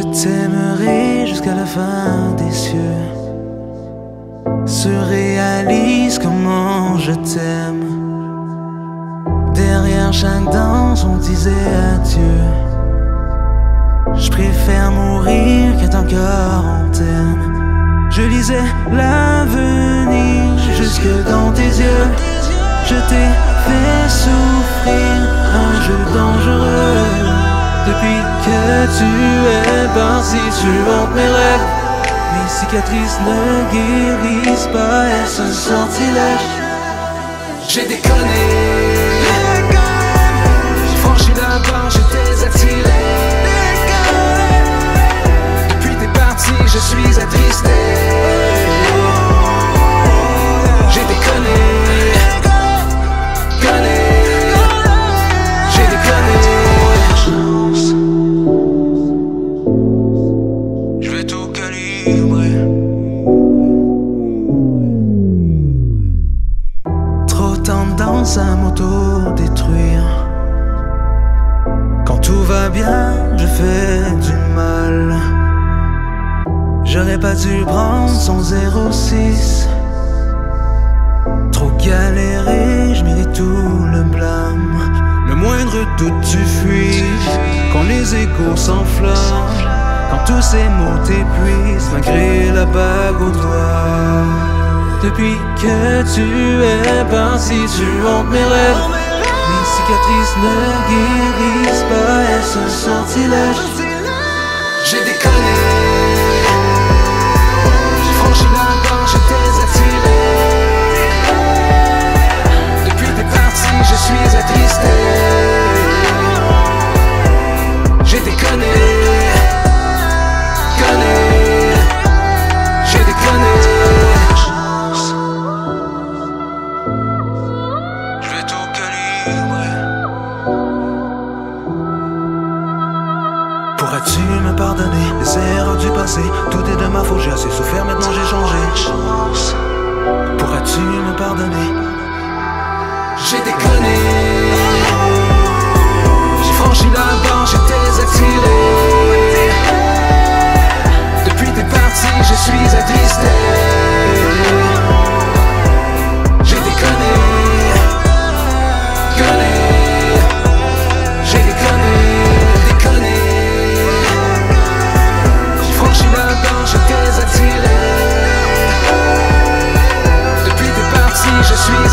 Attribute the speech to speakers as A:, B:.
A: t'aimerai jusqu'à la fin des cieux. Se réalise comment je t'aime. Derrière chaque danse, on disait adieu. Je préfère mourir qu'être encore en terme. Je lisais l'avenir jusque dans tes yeux. Je t'ai fait souffrir un jeu dangereux. Depuis que tu es parti, tu hantes mes rêves. Mes cicatrices ne guérissent pas, elles se sortilèges.
B: J'ai déconné.
A: À m'auto-détruire. Quand tout va bien, je fais du mal. J'aurais pas dû prendre son 06. Trop galéré, je mérite tout le blâme. Le moindre doute, tu fuis. Quand les égaux s'enflamment. Quand tous ces mots t'épuisent, malgré la bague au doigt. Depuis que tu es parti, tu hantes mes rêves. Mes cicatrices ne guérissent pas, elles sont sortilèges.
B: J'ai déconné.
A: Pourrais-tu me pardonner? Les erreurs du passé Tout est de ma faute, j'ai assez souffert, maintenant j'ai changé. me